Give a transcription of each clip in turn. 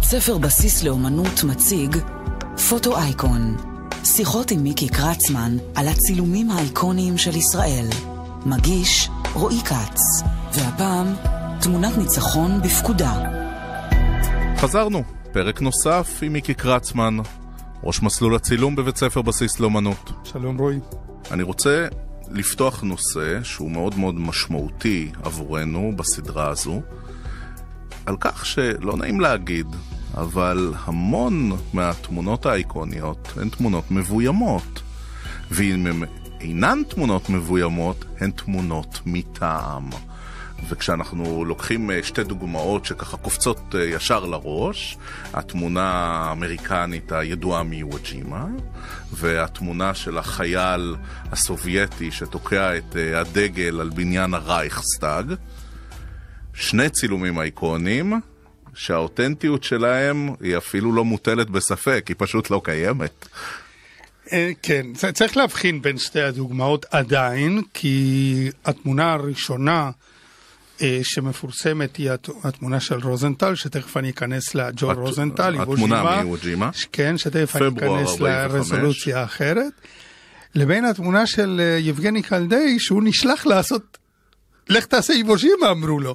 בית ספר בסיס לאומנות מציג פוטו אייקון. שיחות עם מיקי קרצמן על הצילומים האיקוניים של ישראל. מגיש רועי כץ. והפעם, תמונת ניצחון בפקודה. חזרנו, פרק נוסף עם מיקי קרצמן, ראש מסלול הצילום בבית ספר בסיס לאומנות. שלום רועי. אני רוצה לפתוח נושא שהוא מאוד מאוד משמעותי עבורנו בסדרה הזו, על כך שלא נעים להגיד, אבל המון מהתמונות האיקוניות הן תמונות מבוימות. ואם הן אינן תמונות מבוימות, הן תמונות מטעם. וכשאנחנו לוקחים אה, שתי דוגמאות שככה קופצות אה, ישר לראש, התמונה האמריקנית הידועה מאיוו ג'ימה, והתמונה של החייל הסובייטי שתוקע את אה, הדגל על בניין הרייכסטאג, שני צילומים איקונים, שהאותנטיות שלהם היא אפילו לא מוטלת בספק, היא פשוט לא קיימת. כן, צריך להבחין בין שתי הדוגמאות עדיין, כי התמונה הראשונה אה, שמפורסמת היא התמונה של רוזנטל, שתכף אני אכנס לג'ו רוזנטל, התמונה מיווג'ימה. כן, שתכף אני אכנס לרזולוציה האחרת. לבין התמונה של אה, יבגני קלדאי, שהוא נשלח לעשות לך תעשה איבוז'ימה, אמרו לו.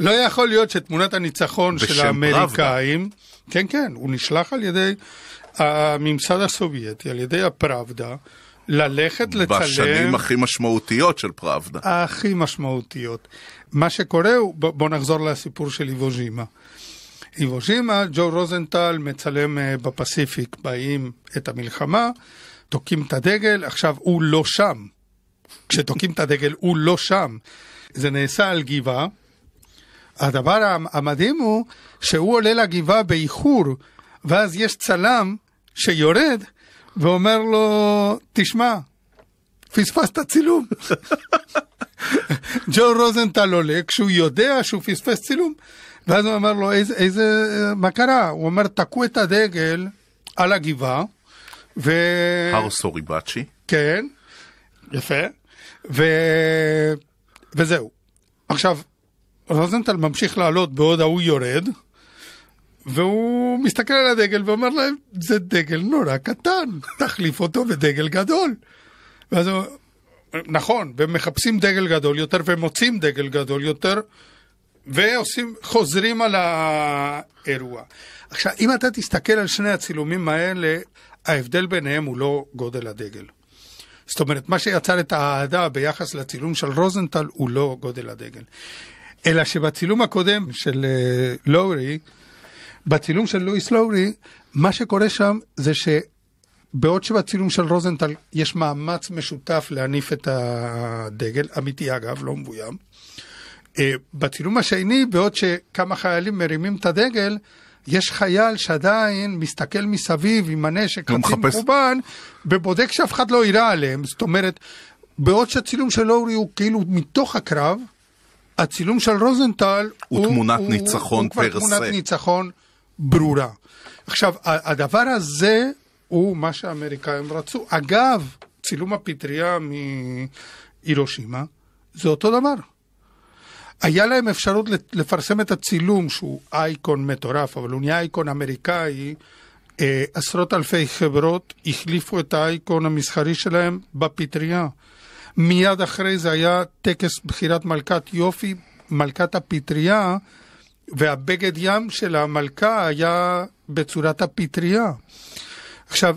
לא יכול להיות שתמונת הניצחון של האמריקאים, כן, כן, הוא נשלח על ידי הממסד הסובייטי, על ידי הפראבדה, ללכת לצלם... בשנים הכי משמעותיות של פראבדה. הכי משמעותיות. מה שקורה הוא, בוא נחזור לסיפור של איבוז'ימה. איבוז'ימה, ג'ו רוזנטל מצלם אה, בפסיפיק, באים את המלחמה, תוקעים את הדגל, עכשיו הוא לא שם. כשתוקעים את הדגל הוא לא שם. זה נעשה על גבעה. הדבר המדהים הוא שהוא עולה לגבעה באיחור, ואז יש צלם שיורד ואומר לו, תשמע, פספסת צילום. ג'ו רוזנטל עולה כשהוא יודע שהוא פספס צילום, ואז הוא אומר לו, איזה, איזה, מה קרה? הוא אומר, תקעו את הדגל על הגבעה, ו... הר סוריבצ'י. כן, יפה, ו... וזהו. עכשיו, רוזנטל ממשיך לעלות בעוד ההוא יורד, והוא מסתכל על הדגל ואומר להם, זה דגל נורא קטן, תחליף אותו בדגל גדול. ואז הוא, נכון, והם מחפשים דגל גדול יותר ומוצאים דגל גדול יותר, ועושים, חוזרים על האירוע. עכשיו, אם אתה תסתכל על שני הצילומים האלה, ההבדל ביניהם הוא לא גודל הדגל. זאת אומרת, מה שיצר את האהדה ביחס לצילום של רוזנטל הוא לא גודל הדגל. אלא שבצילום הקודם של uh, לואורי, בצילום של לואיס לואורי, מה שקורה שם זה שבעוד שבצילום של רוזנטל יש מאמץ משותף להניף את הדגל, אמיתי אגב, לא מבוים, אה, בצילום השני, בעוד שכמה חיילים מרימים את הדגל, יש חייל שעדיין מסתכל מסביב עם הנשק חצי מכוון, ובודק שאף אחד לא יירה עליהם. זאת אומרת, בעוד שהצילום של אורי הוא כאילו מתוך הקרב, הצילום של רוזנטל הוא, הוא תמונת הוא, ניצחון פר הוא כבר תמונת ניצחון ברורה. עכשיו, הדבר הזה הוא מה שהאמריקאים רצו. אגב, צילום הפטריה מהירושימה זה אותו דבר. היה להם אפשרות לפרסם את הצילום, שהוא אייקון מטורף, אבל הוא נהיה אייקון אמריקאי. אה, עשרות אלפי חברות החליפו את האייקון המסחרי שלהם בפטריה. מיד אחרי זה היה טקס בחירת מלכת יופי, מלכת הפטריה, והבגד ים של המלכה היה בצורת הפטריה. עכשיו,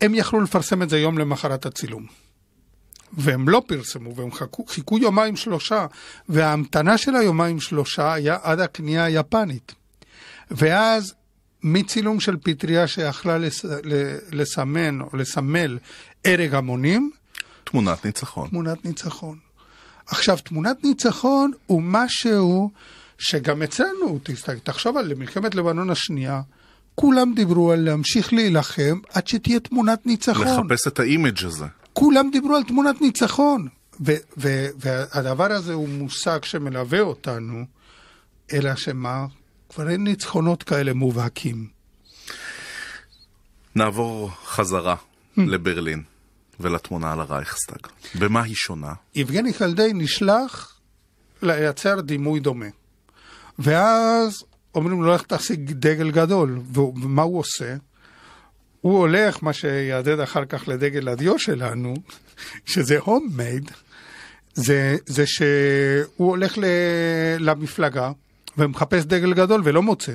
הם יכלו לפרסם את זה יום למחרת הצילום. והם לא פרסמו, והם חיכו, חיכו יומיים שלושה, וההמתנה של היומיים שלושה היה עד הקנייה היפנית. ואז מצילום של פטריה שיכלה לס, לסמן או לסמל הרג המונים, תמונת ניצחון. תמונת ניצחון. עכשיו, תמונת ניצחון הוא משהו שגם אצלנו, תחשוב על מלחמת לבנון השנייה, כולם דיברו על להמשיך להילחם עד שתהיה תמונת ניצחון. לחפש את ה image הזה. כולם דיברו על תמונת ניצחון. והדבר הזה הוא מושג שמלווה אותנו, אלא שמה? כבר אין ניצחונות כאלה מובהקים. נעבור חזרה הממ. לברלין ולתמונה על הרייכסטאג. במה היא שונה? יבגני חלדי נשלח לייצר דימוי דומה. ואז אומרים לו, לך תשיג דגל גדול. ומה הוא עושה? הוא הולך, מה שיעדד אחר כך לדגל הדיו שלנו, שזה הוממייד, זה, זה שהוא הולך ל, למפלגה ומחפש דגל גדול ולא מוצא.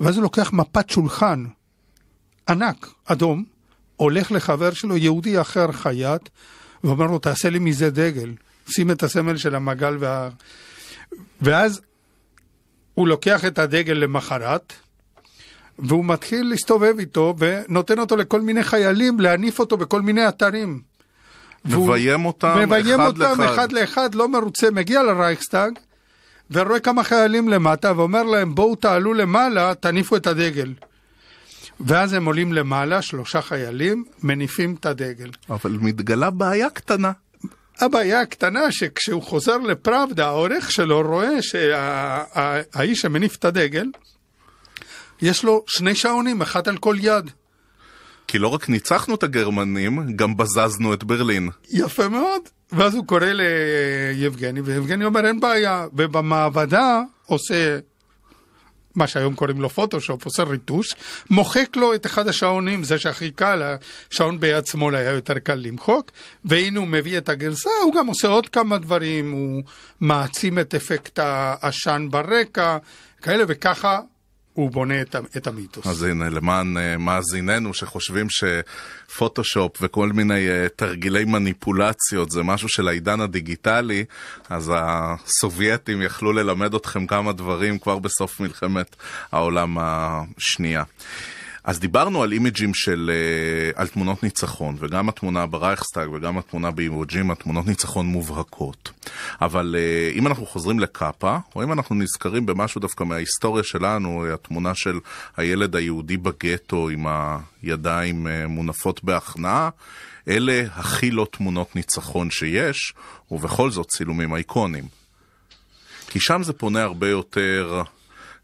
ואז הוא לוקח מפת שולחן ענק, אדום, הולך לחבר שלו, יהודי אחר חייט, ואומר לו, תעשה לי מזה דגל. שים את הסמל של המגל וה... ואז הוא לוקח את הדגל למחרת, והוא מתחיל להסתובב איתו ונותן אותו לכל מיני חיילים להניף אותו בכל מיני אתרים. מביים אותם מביים אחד אותם לאחד. אחד לאחד, לא מרוצה, מגיע לרייכסטאג, ורואה כמה חיילים למטה, ואומר להם, בואו תעלו למעלה, תניפו את הדגל. ואז הם עולים למעלה, שלושה חיילים, מניפים את הדגל. אבל מתגלה בעיה קטנה. הבעיה הקטנה שכשהוא חוזר לפראבדה, העורך שלו רואה שהאיש שמניף את הדגל, יש לו שני שעונים, אחד על כל יד. כי לא רק ניצחנו את הגרמנים, גם בזזנו את ברלין. יפה מאוד. ואז הוא קורא ליבגני, ויבגני אומר אין בעיה, ובמעבדה עושה מה שהיום קוראים לו פוטושופ, עושה ריטוש, מוחק לו את אחד השעונים, זה שהכי קל, השעון ביד שמאל היה יותר קל למחוק, והנה הוא מביא את הגרסה, הוא גם עושה עוד כמה דברים, הוא מעצים את אפקט העשן ברקע, כאלה, וככה הוא בונה את, את המיתוס. אז הנה, למען uh, מאזיננו שחושבים שפוטושופ וכל מיני uh, תרגילי מניפולציות זה משהו של העידן הדיגיטלי, אז הסובייטים יכלו ללמד אתכם כמה דברים כבר בסוף מלחמת העולם השנייה. אז דיברנו על image ים של, אה, על תמונות ניצחון, וגם התמונה ברייכסטאג וגם התמונה באיוו ג'ימה, התמונות ניצחון מובהקות. אבל אה, אם אנחנו חוזרים לקאפה, או אם אנחנו נזכרים במשהו דווקא מההיסטוריה שלנו, התמונה של הילד היהודי בגטו עם הידיים מונפות בהכנעה, אלה הכי לא תמונות ניצחון שיש, ובכל זאת צילומים איקוניים. כי שם זה פונה הרבה יותר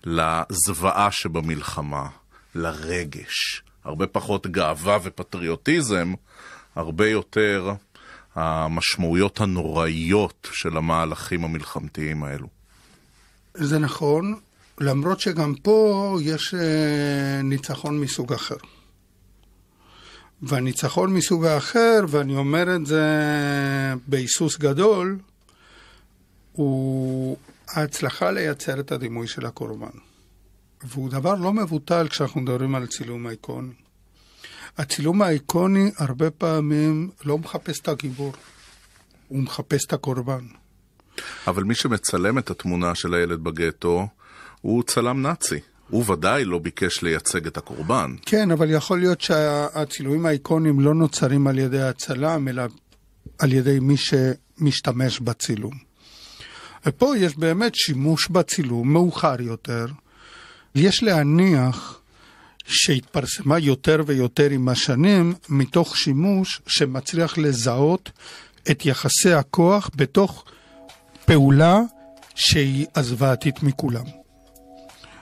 לזוועה שבמלחמה. לרגש. הרבה פחות גאווה ופטריוטיזם, הרבה יותר המשמעויות הנוראיות של המהלכים המלחמתיים האלו. זה נכון, למרות שגם פה יש אה, ניצחון מסוג אחר. והניצחון מסוג האחר, ואני אומר את זה בהיסוס גדול, הוא ההצלחה לייצר את הדימוי של הקורבן. והוא דבר לא מבוטל כשאנחנו מדברים על צילום אייקוני. הצילום האייקוני הרבה פעמים לא מחפש את הגיבור, הוא מחפש את הקורבן. אבל מי שמצלם את התמונה של הילד בגטו הוא צלם נאצי. הוא ודאי לא ביקש לייצג את הקורבן. כן, אבל יכול להיות שהצילומים האיקונים לא נוצרים על ידי הצלם, אלא על ידי מי שמשתמש בצילום. ופה יש באמת שימוש בצילום מאוחר יותר, יש להניח שהתפרסמה יותר ויותר עם השנים מתוך שימוש שמצליח לזהות את יחסי הכוח בתוך פעולה שהיא הזוועתית מכולם.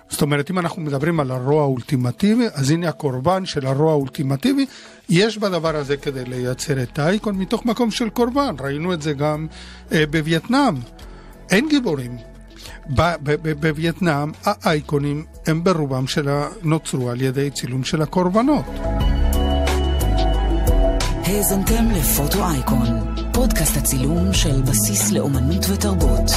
זאת אומרת, אם אנחנו מדברים על הרוע האולטימטיבי, אז הנה הקורבן של הרוע האולטימטיבי, יש בדבר הזה כדי לייצר את האייקון מתוך מקום של קורבן. ראינו את זה גם אה, בווייטנאם. אין גיבורים, בווייטנאם האייקונים הם ברובם שלה נוצרו על ידי צילום של הקורבנות. האזנתם לפוטו אייקון, פודקאסט הצילום של בסיס לאומנות ותרבות.